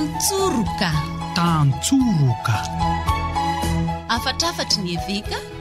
Tantsoroka. Tantsoroka. Afatrafatry ny eveka.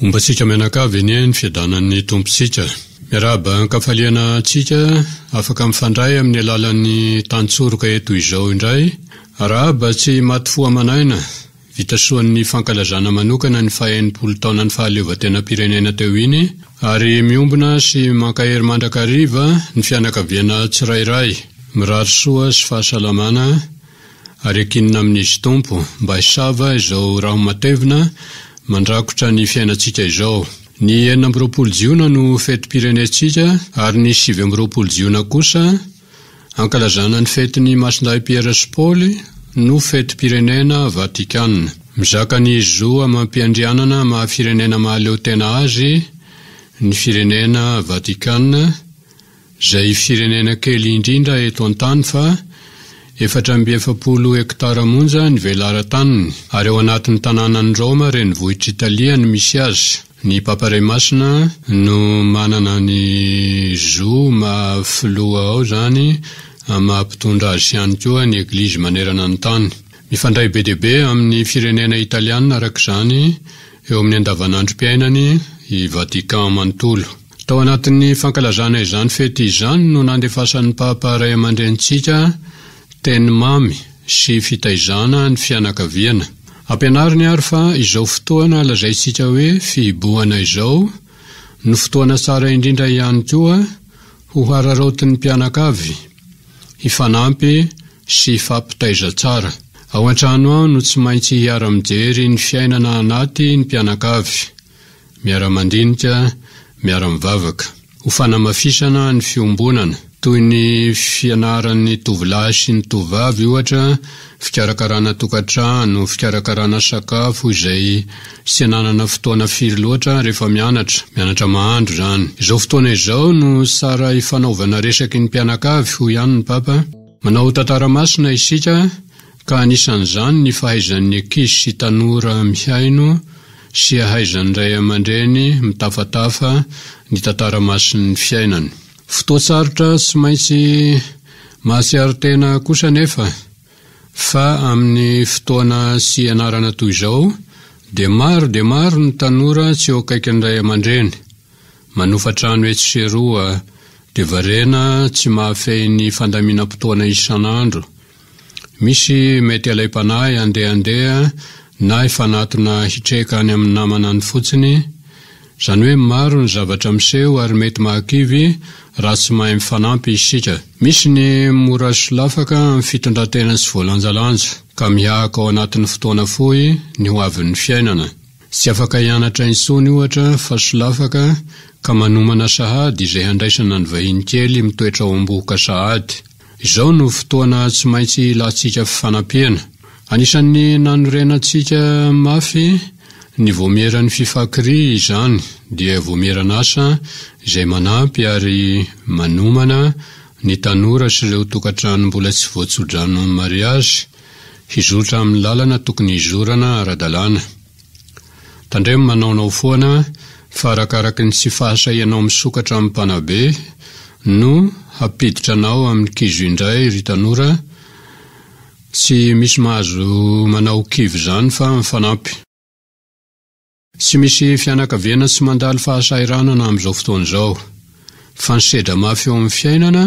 Hombantsika mianakavy anie ny fiadanan'ny Tompontsika. Miarahaba an-kafaliana antsika afaka mifandray amin'ny alalan'ny tany tsoroka eto izao indray. Arahaba tsy maty fo aman'aina. Vita soa ny fankalazana manokana ny faha-enimpolo taonan'ny fahaleovantenam-pirenena teo iny ary miombona sy mankahery mandrakariva ny fianakaviana tsirairay. Mirary soa sy fahasalamana ary ankinina amin'Izy Tompo mba hisava izao rahomatevina mandrakotra ny fiainantsika izao. Ny enina amby roapolo jiona no fetim-pirenentsika ary ny sivy amby roapolo jiona kosa Ankalazana ny fetin'i Masindahy Piera sy Paoly no fetim-pirenena Vatikana. Mizaka ny zo amam-piandrianana maha firenena mahaleo tena azy ny firenena Vatikana, izay firenena kely indrindra eto an-tany fa efatra amby efapolo hektara monja ny velaran-taniny, ary ao anatin'ny tanànan'i Roma renivohitr'i Italia no misy azy. Ny Papa Ray Masina no manana ny zo maha filoha ao izany, maha mpitondra azy ihany koa ny Eglizy manerana ny tany. Mifandray be dia be amin'ny firenena Italiana araka izany eo amin'ny andavanandrom-piainany i Vatican manontolo. Tao anatin'ny fankalazana izany fety izany no nandefasan'ny Papa Ray aman-drenintsika teny mamy sy fitaizana ny fianakaviana. Ampianariny àry fa izao fotoana lazaintsika hoe fihibohana izao no fotoana tsara indrindra ihany koa hohararaotin'ny mpianakavy, hifanampy sy hifampitaiza tsara. Ao an-trano ao no tsy maintsy hiara-mijery ny fiainana anaty ny mpianakavy, Miara-mandinika, miara-mivavaka. Ho fanamafisana ny fiombonana. Toy ny fianaran'ny tovolahy sy ny tovovavy, ohatra, fikarakarana tokantrano, fikarakarana sakafo izay tsy ananana fotoana firy loatra rehefa mianatra, mianatra mahandro izany. Izao fotoana izao no tsara hifanaovana resaky ny mpianakavy, hoy ihany ny Papa. Manao tantara masina isika. ka anisan'izany ny fahaizan'ny ankizy sy tanora mihaino sy ahaizan'ny ray aman-dreny mitafatafa ny tantara masin'ny fiainany. Fotoan-tsarotra tsy maintsy mahatsiaro tena kosa anefa fa amin'ny fotoana tsy ianarana toy izao dia maro dia maro ny tanora tsy eo akaikin'ny ray aman-dreny, manofa trano etsy sy eroa, dia variana tsy mahafehy ny fandaminam-potoana isan'andro. Misy mety alaim-panahy andehandeha na hifanatona hitreka any amin'ny namana any fotsiny, izany hoe maro ny zavatra miseho ary mety mahakivy raha tsy mahay mifanampy isika. Misy ny mora solafaka amin'ny fitondran-tena tsy voalanjalanja, ka mihahaka ao anatin'ny fotoana fohy ny hoavin'ny fiainana. Tsy afaka hianatra intsony, ohatra, fa solafaka ka manomana sahady izay handraisana ny vahiny kely mitoetra ao am-bohoka sahady. Izao no fotoana tsy maintsy ilantsika fanampiana. Anisan'ny nanorenantsika mafy ny vaomieran'ny Fifacrih izany, dia vaomieran'asa izay manampy ary manomana ny tanora sy ireo tokantrano mbola tsy voatso-drano amin'ny mariazy, hizotra amin'ny lalana tokony hizorana ara-dalàna. Tandremo manaonao foana fa arakaraky ny tsy fahasahianao misokatra amin'ny mpanabe no hampiditra anao amin'ny kizo indray ry tanora, tsy misy mahazo manao kivy izany fa mifanampy. Tsy misy fianakaviana tsy mandalo fahasahiranana amin'izao fotoana izao, fa ny sedra mafy eo amin'ny fiainana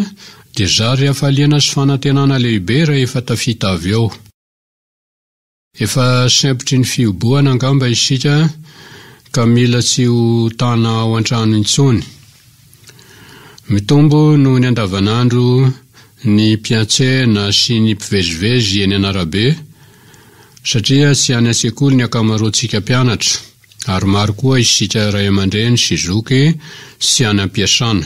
dia zary hafaliana sy fanantenana lehibe rahefa tafita avy eo. Efa sempotry ny fihobohana angamba isika ka mila tsy ho tana ao an-trano intsony. Mitombo noho ny andavanandro ny mpiantsena sy ny mpivezivezy eny an'arabe satria tsy any an-tsekoly ny ankamaroantsika mpianatra ary maro koa isika ray aman-dreny sy zoky tsy any am-piasana.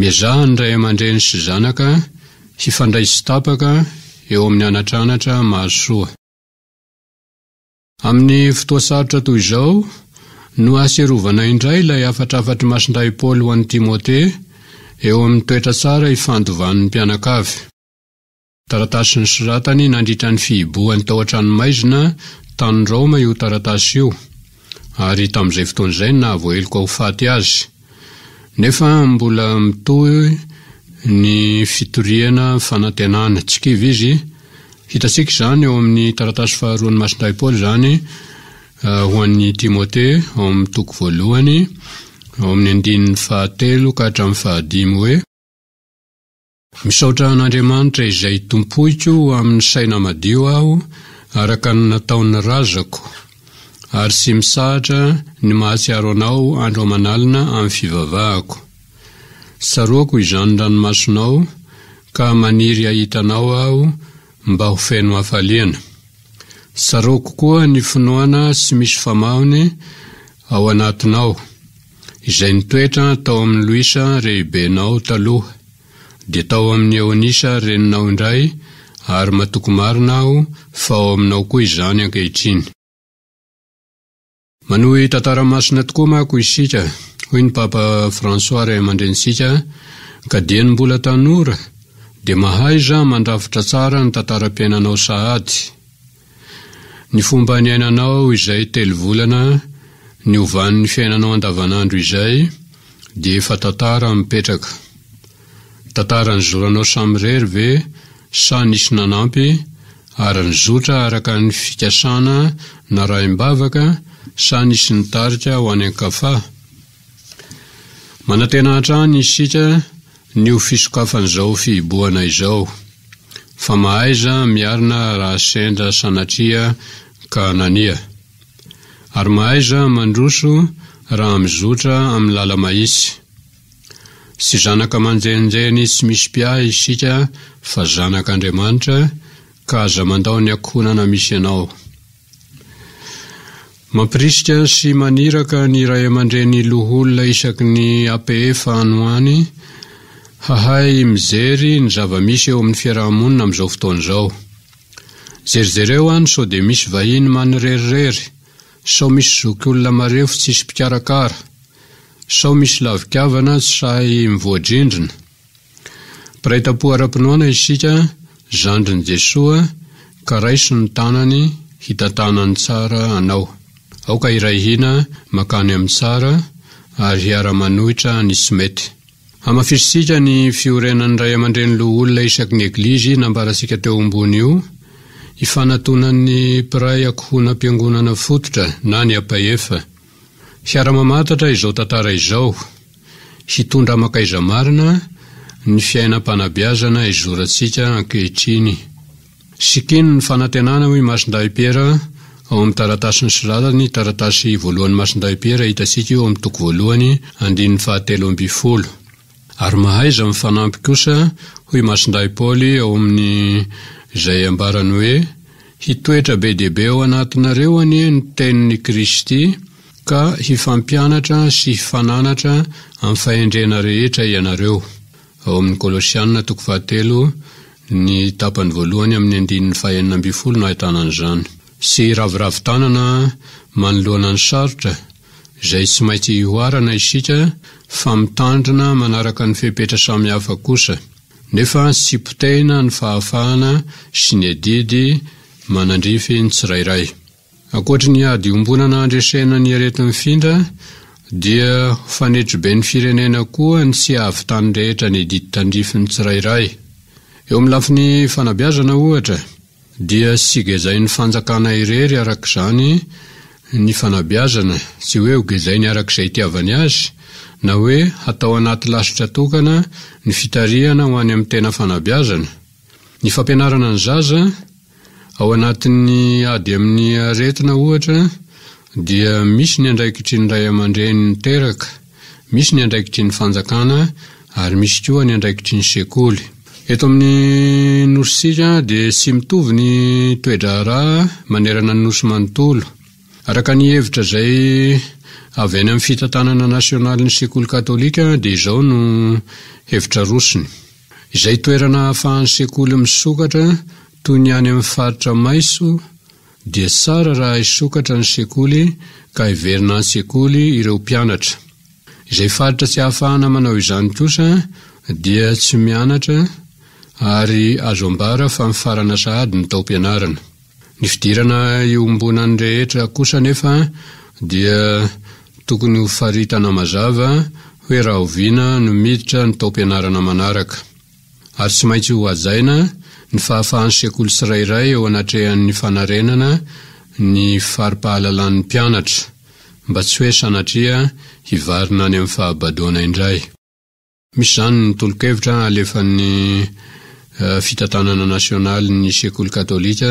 Miezaha ny ray aman-dreny sy zanaka hifandray tsy tapaka eo amin'ny anatranatra mahazo soa. Amin'ny fotoa sarotra toy izao no hahatsiarovana indray ilay hafatrafatr'i Masindahy Paoly ho an'i Timothée eo amin'ny toetra tsara ifandovan'ny mpianakavy. Taratasy nosoratany nandritra ny fihibohany tao an-tranomaizina tany Roma io taratasy io, ary tamin'izay fotoana izay no nahavoaheloka ho faty azy. Nefa mbola mitohy ny fitoriana fanantenana. Tsy kivy izy. Hitantsika izany ao amin'ny taratasy faharoan'ny masindahy Paoly izany ho an'i Timote ao amin'ny toko voalohany, ao amin'ny andininy fahatelo ka hatramin'ny fahadimy hoe, Misaotra an'Andriamanitra izay tompoiko amin'ny saina madio aho araka ny nataon'ny razako, ary tsy misahatra ny mahatsiaro Anao andro aman'alina amin'ny fivavahako. Tsaroako izany ranomasonao ka maniry hahita Anao aho mba ho feno hafaliana. Tsaroako koa ny finoana tsy misy famahony ao anatinao. Izay nitoetra tao amin'i Loisa rehibenao taloha, dia tao amin'i Eonisa reninao indray, ary matoky marina aho fa ao aminao koa izany ankehitriny. Manohy tantara masina tokoa manko isika, hoy ny Papa François ray aman-drenintsika, ka dieny mbola tanora dia mahaiza mandrafitra tsara ny tantaram-piainanao sahady. Ny fomba niainanao izay telo volana niovan'ny fiainanao andavanandro izay dia efa tantara mipetraka. Tantara nizoranao samirery ve sa nisy nanampy ary nizotra araka ny fikasana narahim-bavaka sa nisy nitarika ho any an-kafa? Manantena hatrany isika Ny ho fisokafan'izao fihibohana izao. Fa mahaiza miarina raha sendra sanatria ka nania. Ary mahaiza mandroso raha mizotra amin'ny lala-mahitsy. Tsy zanaka manjenjeny tsy misy mpiahy isika fa zanak'Andriamanitra ka aza mandao ny ankohonana misy anao. Mampirisika sy maniraka ny ray aman-dreny loholona isaky ny APF any ho any hahay mijery ny zava-misy eo amin'ny fiaraha-monina amin'izao fotoana izao. Jerijereo any sao dia misy vahiny manirerirery, sao misy zokiolona marefo tsisy mpikarakara, sao misy lavikavana tsy sahy mivoa-drindrina. Mpiray tampo ara-pinoana isika, zandrin'i Jesoa, ka raiso ny tanany hitantana ny tsara anao. Aoka hiray hina mankany amin'ny tsara ary hiara-manohitra ny tsy mety. Hamafisintsika ny fiorenan'ny ray aman-dreny loholona isaky ny Eglizy nambarantsika teo ambony io, ifanatonan'ny mpiray ankohonam-piangonana fototra na ny apaefa. Fiara-mamantatra izao tantara izao, hitondra mankaiza marina ny fiainam-panabeazana izorantsika ankehitriny? Sikino ny fanantenana hoy Masindahy Piera ao amin'ny Taratasiny sy Lalany, taratasy voalohan'i Masindahy Piera hitantsika io ao amin'ny toko voalohany, andininy fahatelo ambin'ny folo. Ary mahaiza mifanampy kosa, hoy Masindahy Paoly ao amin'ny izay ambarany hoe, Hitoetra be dia be ao anatinareo anie ny tenin'i Kristy, ka hifampianatra sy hifananatra amin'ny fahendrena rehetra ianareo. Ao amin'ny Kolosiana, toko fahatelo, ny tapany voalohany amin'ny andininy fahenina ambin'ny folo no ahitana an'izany. Tsy hiraviravy tanana manoloana ny sarotra. izay tsy maintsy ihoarana isika fa mitandrina manaraka ny fepetra samihafa kosa, nefa tsy potehina ny fahafahana sy ny adidy manandrify ny tsirairay. Ankoatry ny ady iombonana handresena ny areti-mifindra dia ho fanetriben'ny firenena koa ny tsy hahavitan'ny rehetra ny adidy tandrify ny tsirairay. Eo amin'ny lafiny fanabeazana ohatra, Dia tsy gezain'ny fanjakana irery araka izany ny fanabeazana, tsy hoe ho gezainy araka izay itiavany azy, na hoe hatao anaty lasitra tokana ny fitarihana ho any amin'ny tena fanabeazana. Ny fampianarana ny zaza, ao anatin'ny ady amin'ny aretina ohatra, dia misy ny andraikitry ny ray aman-dreny miteraka. Misy ny andraikitry ny fanjakana ary misy koa ny andraikitry ny sekoly. Eto amin'ny Nositsika dia tsy mitovy ny toe-draharaha manerana ny Nosy manontolo. Araka ny hevitra izay avy any amin'ny fitantanana nasionalin'ny sekoly katolika dia izao no hevitra arosony, izay toerana ahafahan'ny sekoly misokatra toy ny any amin'ny faritra maiso, Dia tsara raha hisokatra ny sekoly ka hiverina an-tsekoly ireo mpianatra. Izay faritra tsy ahafahana manao izany kosa dia tsy mianatra ary azo ambara fa mifarana sahady ny taom-pianarana. Ny fidirana iombonan'ny rehetra kosa anefa dia tokony hofaritana mazava hoe rahoviana no miditra ny taom-pianarana manaraka. ary tsy maintsy hohajaina ny fahafahan'ny sekoly tsirairay eo anatrehan'ny fanarenana ny fari-pahalalan'ny mpianatra, mba tsy hoe sanatria hivarina any amin'ny fahabadoana indray. Misy izany ny tolo-kevitra alefan'ny Fitantanana Nasionalin'ny Sekoly Katolika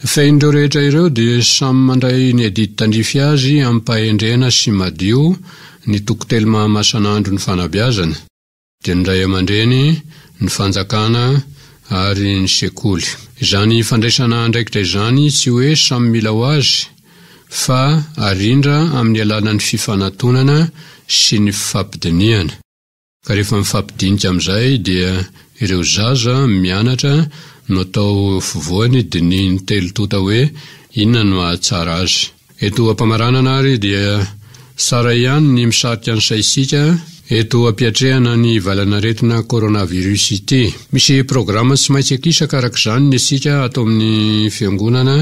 Fehin'ireo rehetra ireo dia samy mandray ny adidy tandrify azy amim-pahendrena sy madio ny Tokotely Mahamasan'Andro ny fanabeazana, dia ny ray aman-dreny, ny fanjakana ary ny sekoly. Izany fandraisana andraikitra izany tsy hoe samy mila ho azy fa arindra amin'ny alalan'ny fifanatonana sy ny fifampidinihana. Ka rehefa mifampidinika amin'izay dia ireo zaza mianatra no atao fovoan'ny dinihin'ny telo tonta hoe inona no hahatsara azy. Eto am-pamaranana ary dia tsara ihany ny misarika ny saintsika eto am-piatrehana ny valan'aretina coronavirus ity. Misy programa tsy maintsy akisaka araka izany ny antsika ato amin'ny fiangonana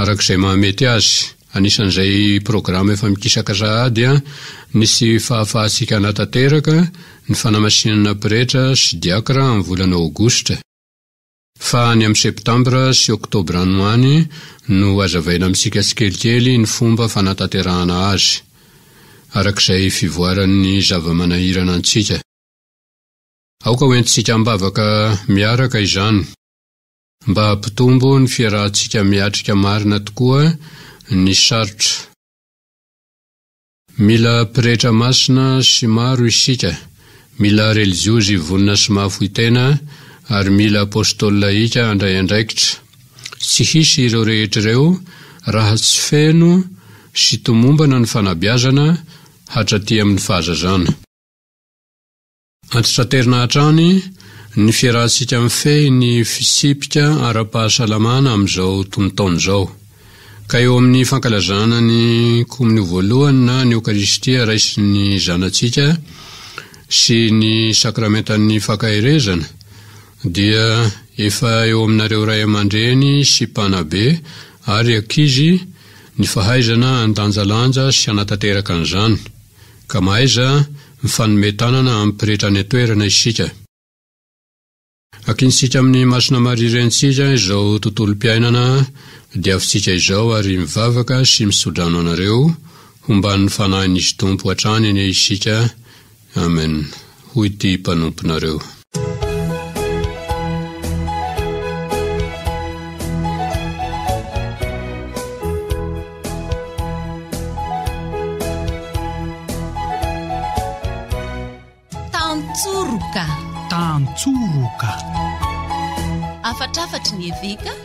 araka izay mahamety azy. Anisan'izay programa efa mikisaka sahady nisy fahafahantsika hanatanteraka ny fanamasinana pretra sy diakra amin'ny volana aogositra. Fa any amin'ny septambra sy oktobra any ho any no hazavaina amintsika tsikelikely ny fomba fanatanterahana azy, araka izay fivoaran'ny zava-manahirana antsika. Aoka hoentintsika am-bavaka miaraka izany. Mba hampitombo ny fiarahantsika miatrika marina tokoa ny sarotra. Mila pretra masina sy maro isika, mila relijiozy vonona sy mahafoy tena, ary mila apostolina ika handray andraikitra. Tsy hisy ireo rehetra ireo raha tsy feno sy tomombana ny fanabiazana hatraty amin'ny fahazazana. Antitraterina hatrany ny fiarahantsika mifehy ny fitsipika ara-pahasalamana amin'izao tonon-taona izao, ka eo amin'ny fankalazana ny Komonio Voalohany na ny Eokaristia raisin'ny zanatsika sy ny Sakramentan'ny Fankaherezana dia efa eo aminareo ray aman-dreny sy mpanabe ary ankizy ny fahaizana handanjalanja sy hanatanteraka an'izany. ka mahaiza mifanome tanana amin'ny pretra any an-toerana isika. Akintsika amin'i Masina Maria Renitsika izao tontolom-piainana diavintsika izao ary mivavaka sy misodrano anareo homban'ny Fanahin'Izy Tompo hatrany anie isika. Amen. hoy ity mpanomponareo. Tantsoroka! Tantsoroka! Afatrafatry ny eveka.